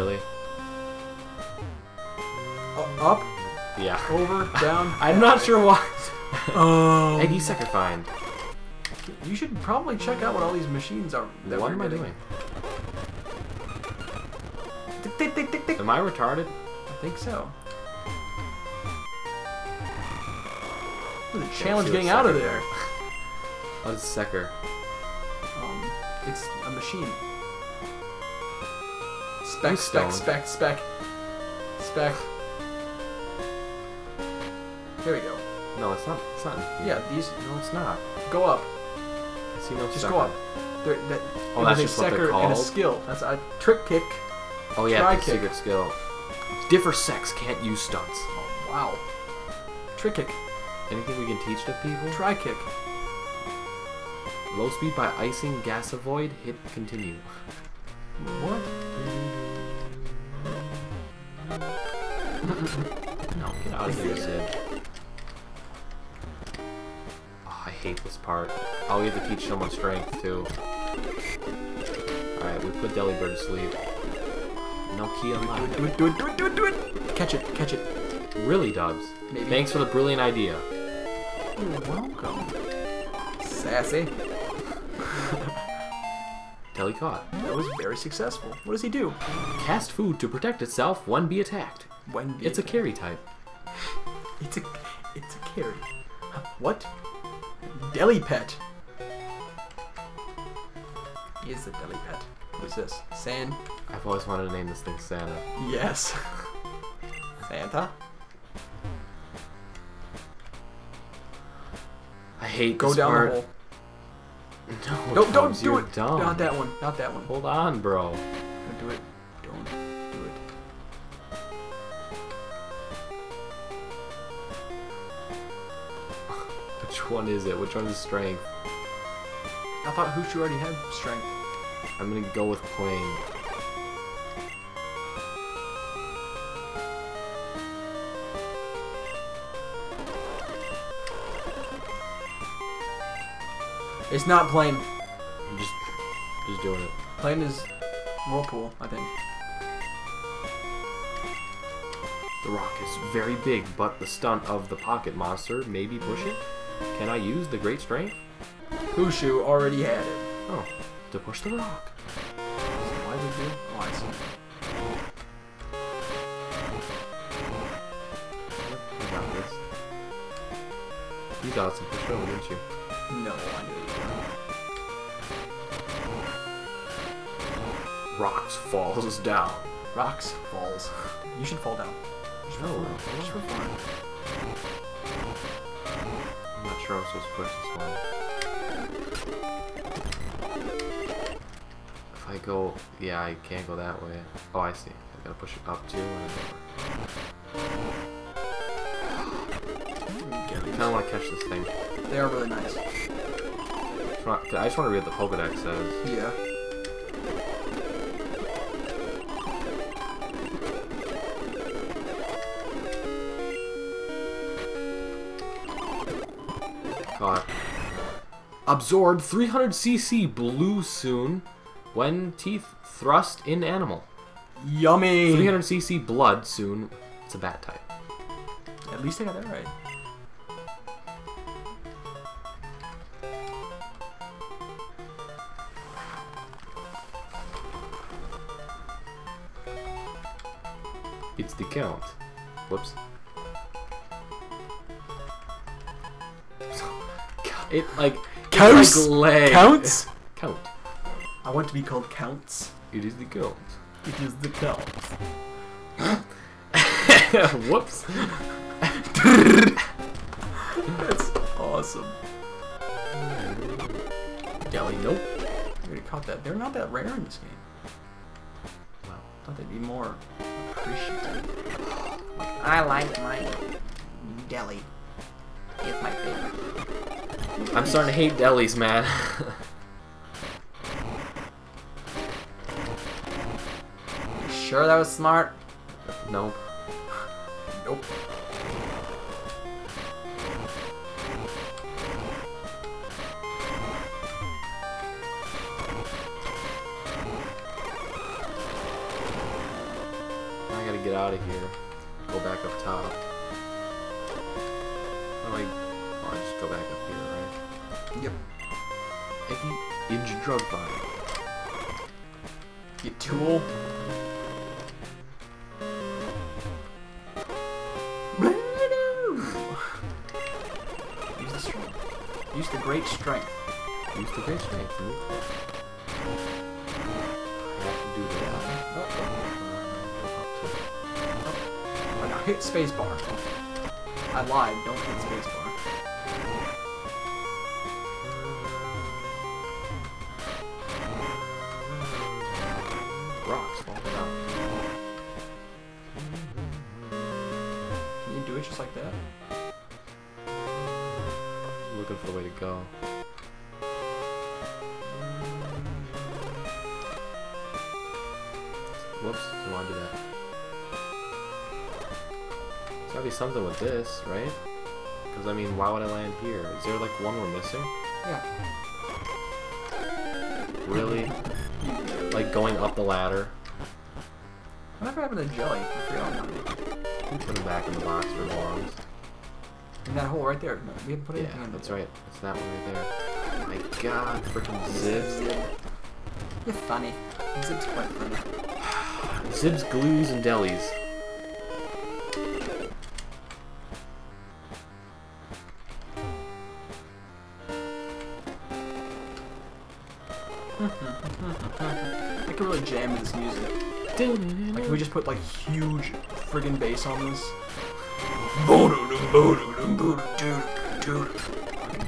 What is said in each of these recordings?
Really? Uh, up, Yeah. over, down. I'm not sure why. Oh. Eggie Second Find. You should probably check out what all these machines are. that What am I doing? Tick, tick, tick, tick, tick. Am I retarded? I think so. Look a challenge getting out of there. What is Secker? Um, it's a machine. Spec, spec, spec, spec, spec. There we go. No, it's not. It's not. Yeah, these No, it's not. go up. I see no Just go up. There, that, Oh, that's just what they're secker and a skill. That's a trick kick. Oh yeah, the secret skill. Differ sex can't use stunts. Oh, wow. Trick kick. Anything we can teach to people? Try kick. Low speed by icing, gas avoid, hit continue. What? No, get out of here, Sid. Oh, I hate this part. Oh, we have to teach someone strength too. Alright, we put Delibird to sleep. No key Do it, unlocked. do it, do it, do it, do it, do it. Catch it, catch it. Really, Dubs? Maybe. Thanks for the brilliant idea. You're welcome. Sassy. Deli caught. That was very successful. What does he do? Cast food to protect itself when be attacked. When It's a carry type. It's a it's a carry. What? Deli pet. Is a deli pet. Who's this? San? I've always wanted to name this thing Santa. Yes. Santa? I hate Go this down part. the hole. No, Don't don't do it. Dumb. Not that one. Not that one. Hold on, bro. Don't do it. Don't one is it? Which one is strength? I thought Hushu already had strength. I'm gonna go with plain. It's not plain. I'm just, just doing it. Plain is whirlpool, I think. The rock is very big, but the stunt of the pocket monster may be pushing. Can I use the great strength? Hushu already had it. Oh, to push the rock. So why would you? Oh, I see. You got this. You got some push over, didn't you? No, I knew you Rocks falls down. Rocks, falls. You should fall down. Just for No, fun. Just for fun. I'm not sure I'm supposed to push this one. If I go, yeah, I can't go that way. Oh, I see. I gotta push it up too. And I kind of want to catch this thing. They are really nice. I just want to read what the Pokedex says. Yeah. Caught. Absorb 300cc blue soon when teeth thrust in animal. Yummy. 300cc blood soon. It's a bat type. At least I got that right. It's the count. Whoops. It like Counts? like. Counts? Count. I want to be called Counts. It is the count. It is the Counts. Whoops. That's awesome. Jelly, nope. I already caught that. They're not that rare in this game. Wow. thought they'd be more appreciative. I like my deli. It's my favorite. I'm starting to hate delis, man. Sure that was smart? nope. Nope. I gotta get out of here. Go back up top. Oh, I, oh, I just go back up Yep. Iggy, injured drug find. You tool. Use the strength. Use the great strength. Use the great strength. to move forward. I have to do that. Oh, now hit spacebar. I lied. Don't hit spacebar. Like that? Looking for the way to go. Whoops, didn't want to do that. There's gotta be something with this, right? Because, I mean, why would I land here? Is there, like, one we're missing? Yeah. Really? Like, going up the ladder? Whatever happened to jelly? I forgot about it. Put him back in the box for morons. In that hole right there. No, we haven't put Yeah, anything in that's right. It's that one right there. Oh my god, freaking Zibs. You're funny. Zip's quite funny. Zibs, glues, and delis. I can really jam to this music. Like, can we just put like huge friggin' bass on this?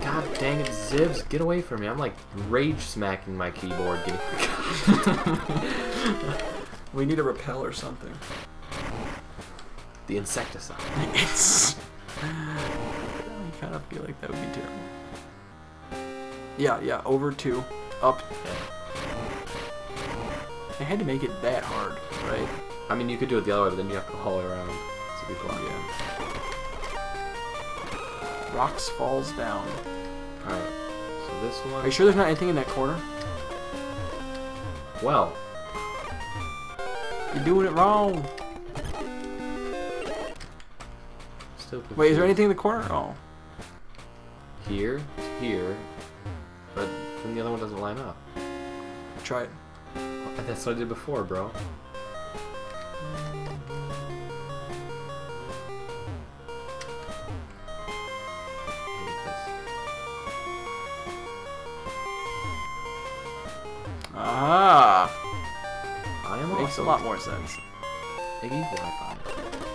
God dang it, Zibs, get away from me. I'm like rage smacking my keyboard We need a repel or something. the insecticide. It's. I kind of feel like that would be terrible. Yeah, yeah, over two, up. I had to make it that hard, right? I mean, you could do it the other way, but then you have to haul all the way around. It's a good one. Yeah. Rocks falls down. Alright, so this one... Are you sure there's not anything in that corner? Well, You're doing it wrong. still. Wait, is there anything in the corner? Oh. Here, here, but then the other one doesn't line up. Try it. That's what I did before, bro. I hate this. Ah. I am Makes a lot more sense. Iggy Wi-Fi.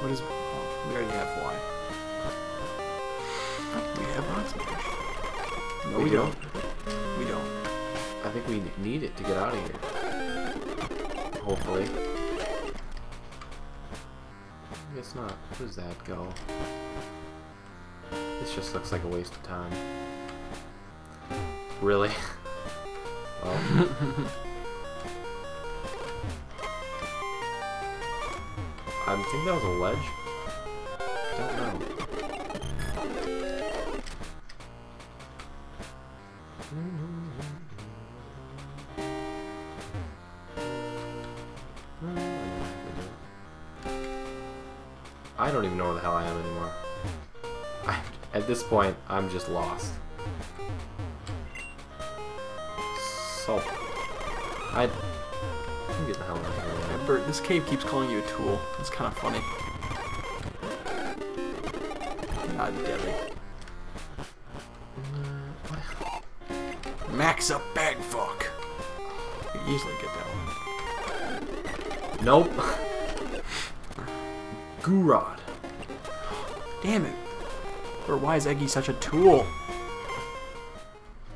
What is. Oh, we already have Y. We have Rock Smash. No, We we, don't. don't. We don't. I think we need it to get out of here. Hopefully. I guess not. Where does that go? This just looks like a waste of time. Really? well, I think that was a ledge. Don't know. I don't even know where the hell I am anymore. I, at this point, I'm just lost. So, I. I'm getting the hell out of here. man. Bert, this cave keeps calling you a tool. It's kind of funny. God damn it. Max up bag fuck. You could easily get that one. Nope. Gurod. Damn it. Or why is Eggie such a tool?